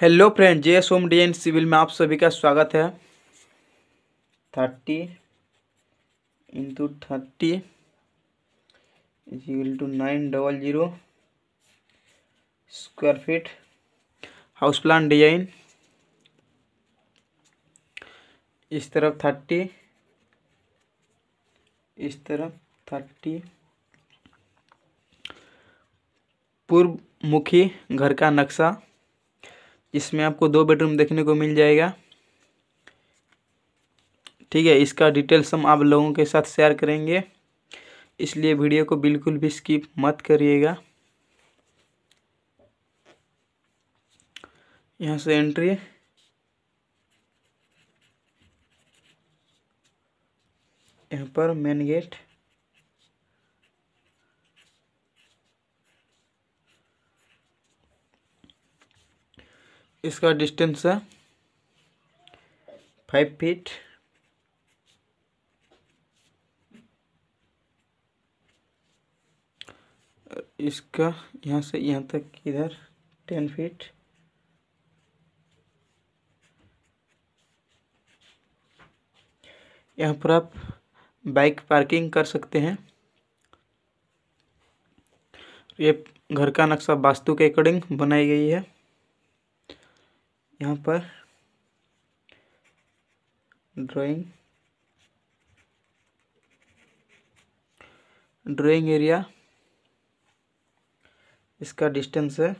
Hello friend J S home design civil में आप सभी का स्वागत है। Thirty into thirty equal to nine double zero square feet house plan design इस तरफ़ थर्टी, इस तरफ़ थर्टी। पूर्व मुखी घर का नक्शा। इसमें आपको दो बेडरूम देखने को मिल जाएगा। ठीक है, इसका डिटेल्स हम आप लोगों के साथ शेयर करेंगे। इसलिए वीडियो को बिल्कुल भी स्किप मत करिएगा। यहाँ से एंट्री यहाँ पर मेन गेट इसका डिस्टेंस है फाइव फीट इसका यहाँ से यहाँ तक इधर टेन फीट यहाँ पर आप बाइक पार्किंग कर सकते हैं। ये घर का नक्शा वास्तु के अकॉर्डिंग बनाई गई है। यहाँ पर ड्राइंग ड्राइंग एरिया इसका डिस्टेंस है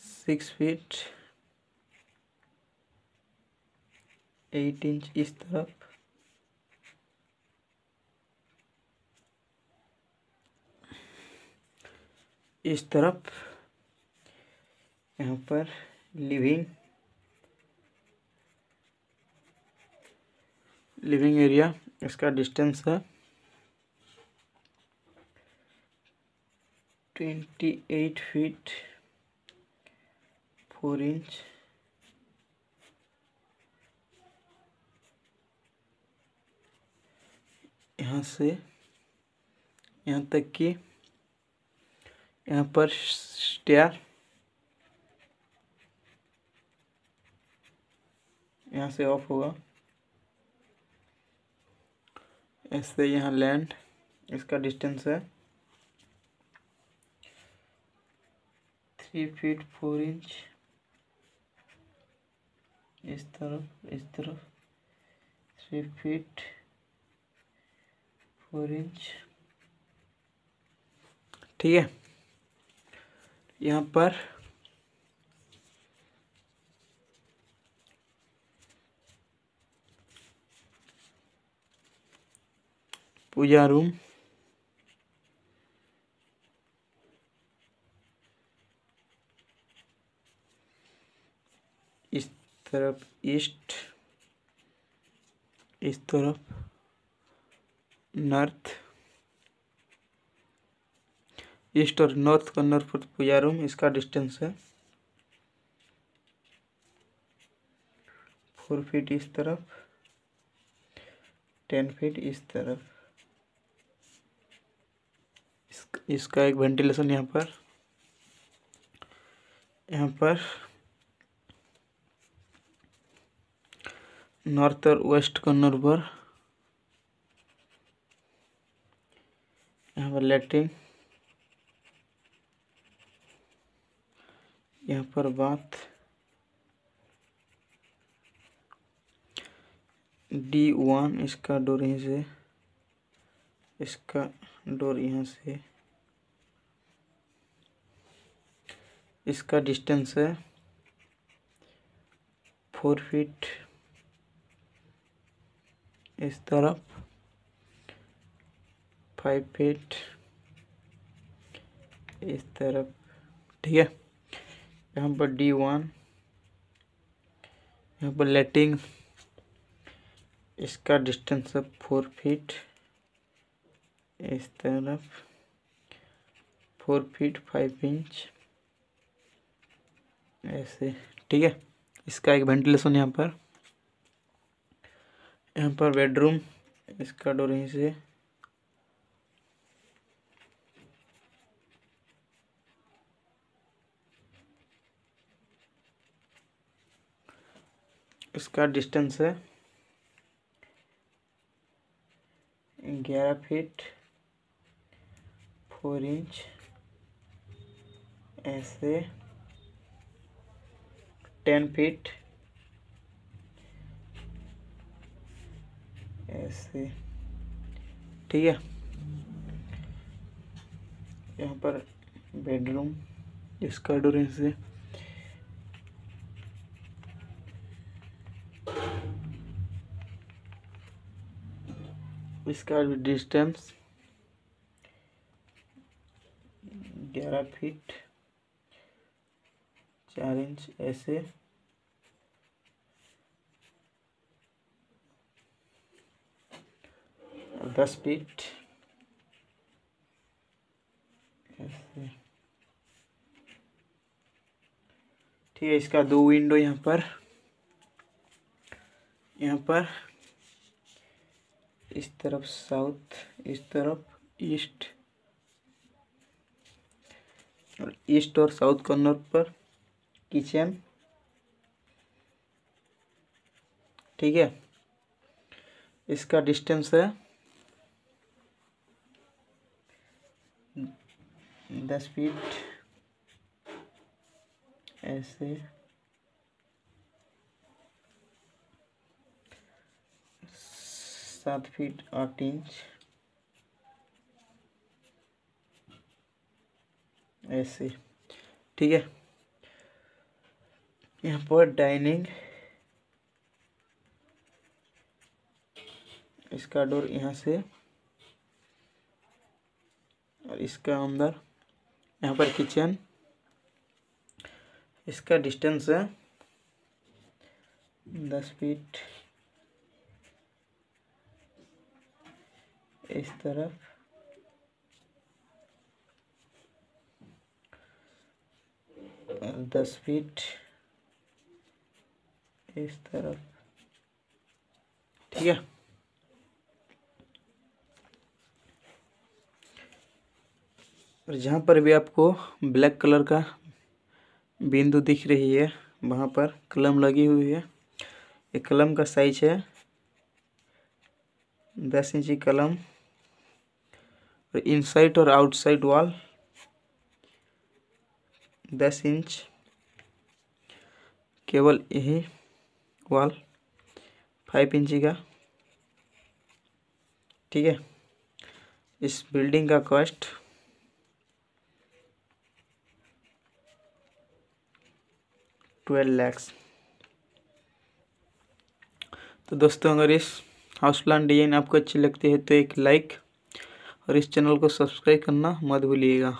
सिक्स फीट एट इंच इस तरफ़। इस तरफ़ यहाँ पर लिविंग लिविंग एरिया इसका डिस्टेंस है twenty eight feet four inch यहाँ से, यहाँ तक कि यहाँ पर स्टेयर यहाँ से ऑफ़ होगा। ऐसे यहाँ लैंड इसका डिस्टेंस है। थ्री फीट फोर इंच इस तरफ़ इस तरफ़। थ्री फीट फोर इंच ठीक है? यहाँ पर पूजा रूम इस तरफ़ ईस्ट इस तरफ़ नॉर्थ ईस्ट और नॉर्थ कॉर्नर पर पूजा रूम इसका डिस्टेंस है फोर फीट इस तरफ़ टेन फीट इस तरफ़ इस, इसका एक वेंटिलेशन यहाँ पर यहाँ पर नॉर्थ और वेस्ट कॉर्नर पर यहाँ पर लेटरिन यहाँ पर बात डी वन इसका डोर यहीं से, इसका डोर यहाँ से। इसका डिस्टेंस है फोर फीट इस तरफ़ फाइव फीट इस तरफ़, ठीक है? यहाँ पर डी वन यहाँ पर लेटिंग इसका डिस्टेंस है फोर फीट इस तरफ़ फोर फीट फाइव इंच ऐसे, ठीक है? इसका एक वेंटिलेशन यहाँ पर। यहाँ पर बेडरूम इसका डोर यहीं से। इसका डिस्टेंस है ग्यारह फीट फोर इंच ऐसे। Ten feet. ऐसे। ठीक है। यहाँ पर बेडरूम इसका डोर से इसका डिस्टेंस ग्यारह फीट। चार इंच ऐसे दस फीट ऐसे ठीक है, इसका दो विंडो यहाँ पर। यहाँ पर। इस तरफ़ साउथ इस तरफ़ ईस्ट और ईस्ट और साउथ कॉर्नर पर। किचन। ठीक है? इसका डिस्टेंस है दस फीट ऐसे। सात फीट आठ इंच ऐसे। ठीक है? यहाँ पर डाइनिंग। इसका डोर यहाँ से। और इसका अंदर, यहाँ पर किचन। इसका डिस्टेंस है दस फीट। इस तरफ़। दस फीट। इस तरफ़। ठीक है। और जहाँ पर भी आपको ब्लैक कलर का बिंदु दिख रही है, वहाँ पर कलम लगी हुई है। ये कलम का साइज़ है दस इंची कलम। और इनसाइड और आउटसाइड वॉल दस इंच। केवल यही वॉल फाइव इंची का। ठीक है? इस बिल्डिंग का कॉस्ट ट्वेल्व लैक्स। तो दोस्तों, अगर इस हाउस प्लान डिज़ाइन आपको अच्छी लगती है तो एक लाइक और इस चैनल को सब्सक्राइब करना मत भूलिएगा।